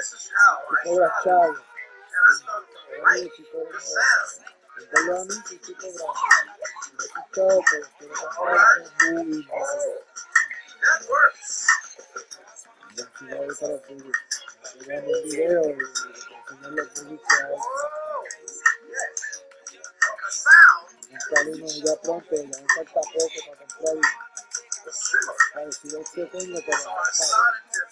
This is how I que cobra started. chavo. A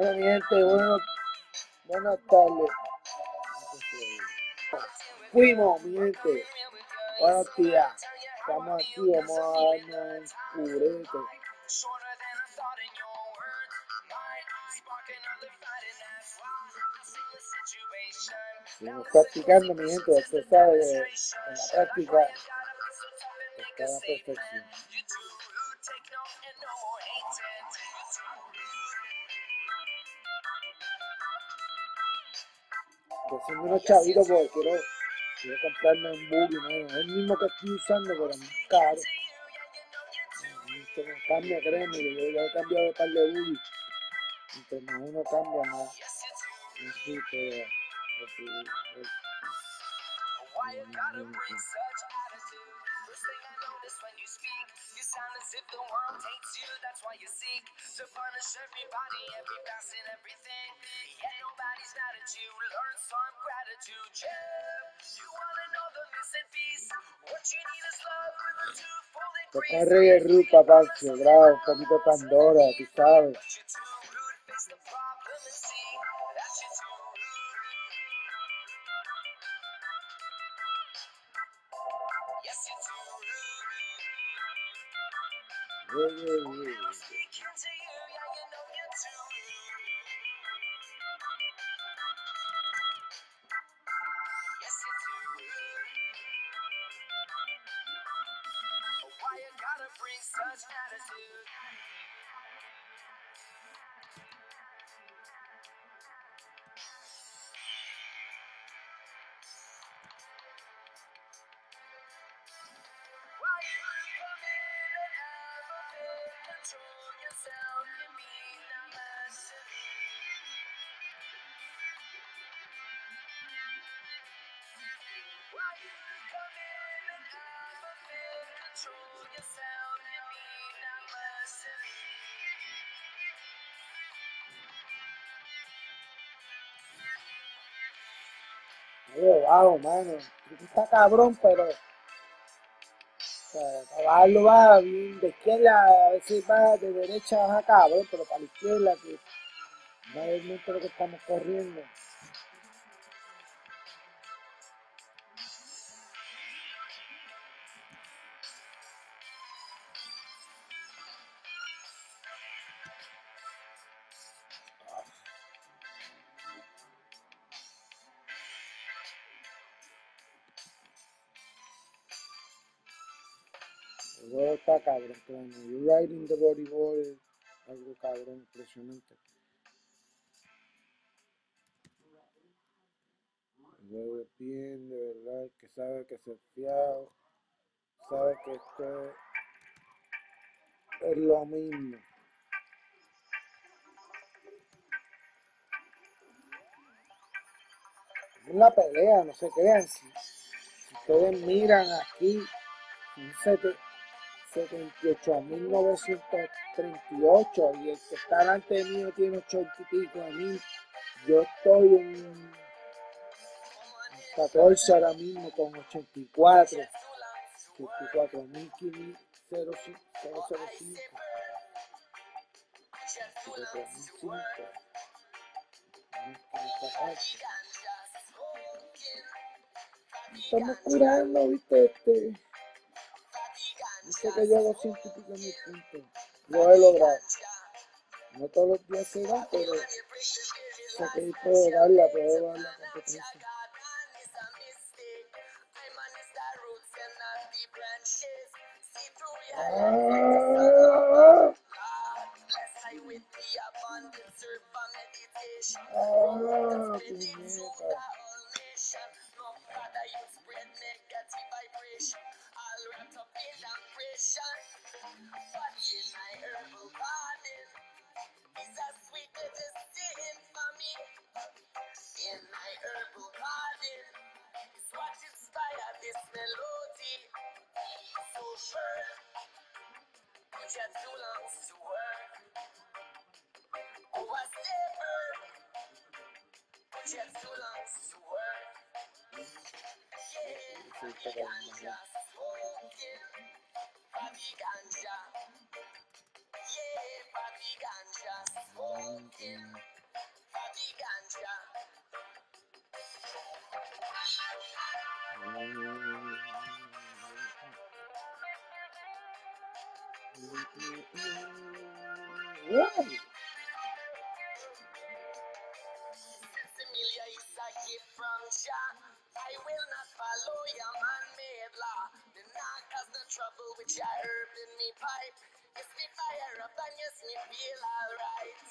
Bueno, mi gente, bueno, buenas tardes. Fuimos, mi gente. Buenos días. Estamos aquí, vamos a darnos un purete. Seguimos practicando, mi gente. Usted sabe, en la práctica está la perfección. Haciendo unos chavitos porque quiero, quiero comprarme un buggy, mano. Es el mismo que estoy usando, pero es más caro. Esto no cambia, créeme, yo ya he cambiado de par de buggy. Entonces más uno cambia más. Así que, así, así. Gotta if the world hates you. That's why you seek to punish everybody, every past and everything. Yet nobody's mad at you. Learn some gratitude, yeah. You wanna know the missing piece? What you need is love with a two-folded Toca crease. reggae root, papá, bravo, un poquito Pandora, tú sabes. Why you gotta bring such attitude? Oye, bajo, mano. Está cabrón, pero. O sea, para bajarlo va de izquierda, a veces va de derecha, baja cabrón, pero para la izquierda, que mayormente lo que estamos corriendo. El juego está cabrón. You riding the bodyboard, algo cabrón, impresionante. Bebe bien, de verdad, el que sabe que se fiado, sabe que esto es, es lo mismo. Es una pelea, no se crean. Si, si ustedes miran aquí, son sete- 78.938 y el que está delante mío tiene 80 y pico de mil. Yo estoy en 14 ahora mismo con 84. 84.005. 84.005. Estamos curando, viste, este. Dice que llevo pico mil puntos. Lo he logrado. No todos los días se da, pero sé que puedo darla, puedo dar la competencia. ¡Ah! ¡Ah! ganja. Oh. Papi ganja. Yeah, papi ganja. Papi ganja. Yeah. with your herb in me pipe. Fire up and feel alright.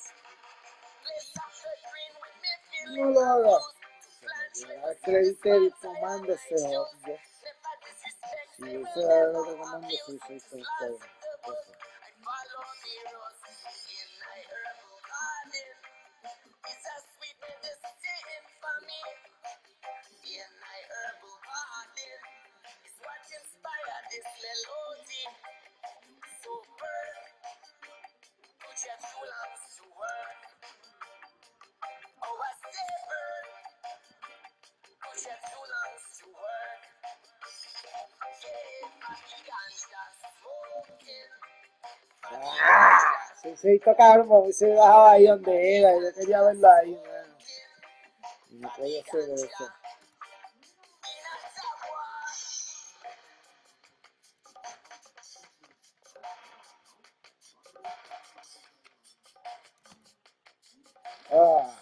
Place green with me feeling no, no, no. Acredita el comando se odia. Sí, está cabrón, porque hubiese dejado ahí donde era. Yo quería verla ahí. Y no podía hacer eso. Ah.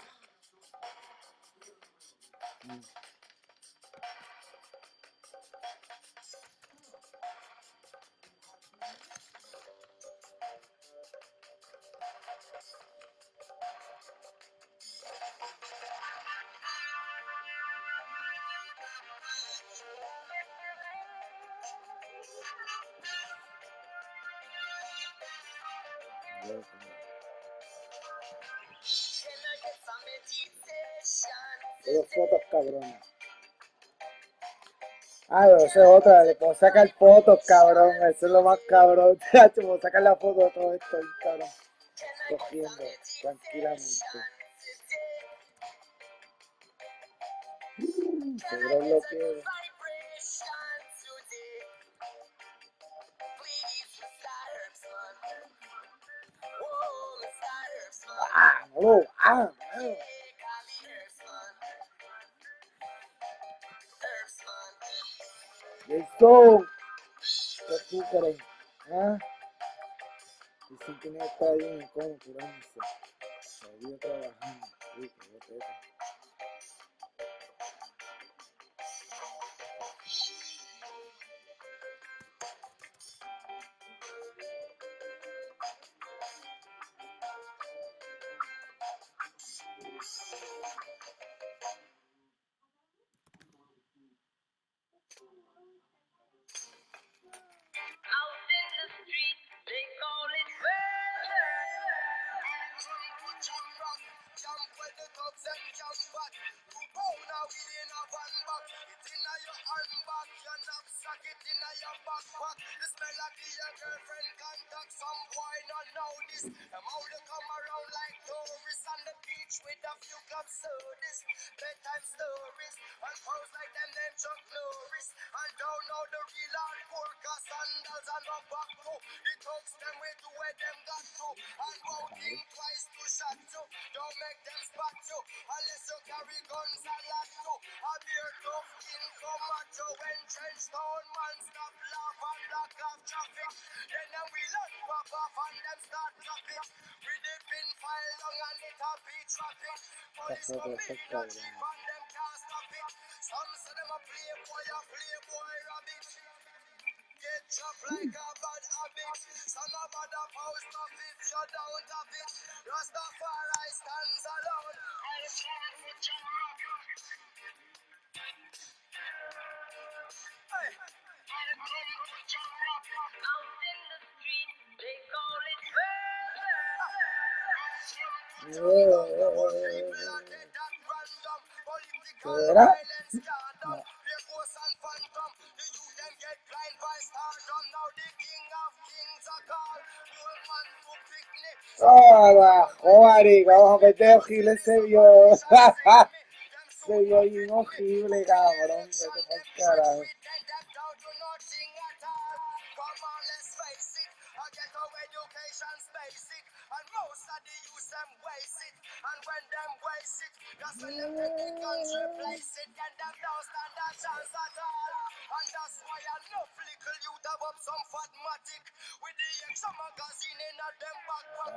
Dos fotos cabronas. Ah, pero esa es otra, le puedo sacar fotos, cabrón. Eso es lo más cabrón. Chacho, puedo sacar la foto de todo esto, cabrón. Cogiendo, tranquilamente. Mm, Seguro lo quiero. Ah, é. Eu sou açúcar, hein? Ah, eu sinto que não está aí, como por isso. absurdist. Bedtime stories and hoes like them named Chuck Norris. And don't know the real hardcore cause sandals and rubber way them got to. And won't twice to shot you. Don't make them spot you. Unless you carry guns and lot you. A beer tough come at you. When trench town man stop laugh and block off traffic. Then them we let pop off and them start traffic. We dip in file long and it a beat traffic. Police come in said, cheap and them can't stop it. Some say them a playboy, a playboy rabbit. Get chopped like a out of it. Rastafari stands alone. I am coming. I Out in the street, they call it Oh, ¡Marico! Vamos a meter ese vio. Se vio bien horrible, cabrón. Vete pa'l carajo.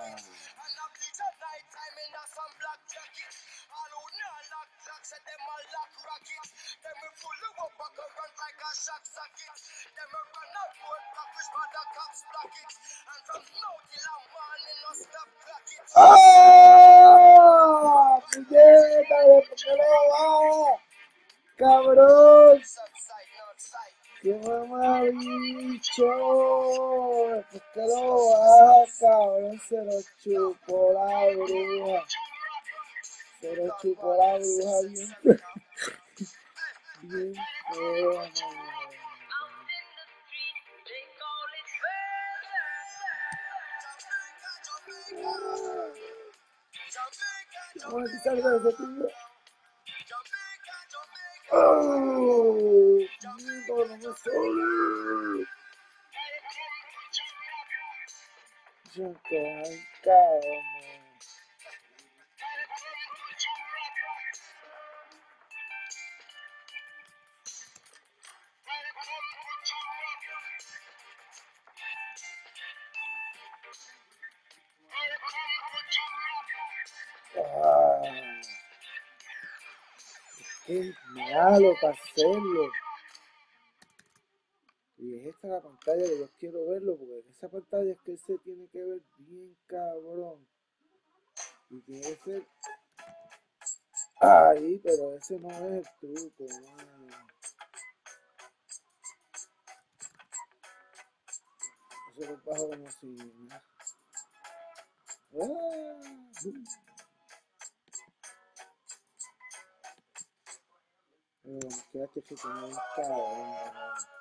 And a bleach at night time in a some black jacket. All who not lock jack say them a lock rocket. Them will pull up back and like a shock socket. Them will run out road block by the cops block it. And from now till a morning no stop clock it. ¡Ah! ¡Puñeta! ¿Por qué no va? ¡Cabrón! ¡Qué mamabicho! ¿Por qué no va, cabrón? Se lo chupó la bruja. Se lo chupó la bruja bien. Bien. Oh, Donald Soler. Yo encantado, man. Uh, es malo para hacerlo. Y es esta la pantalla que yo quiero verlo, porque en esa pantalla es que se tiene que ver bien cabrón. Y tiene que ser ahí, pero ese no es el truco, mano. Eso lo bajo como si 嗯，主要就是咱们 que eu.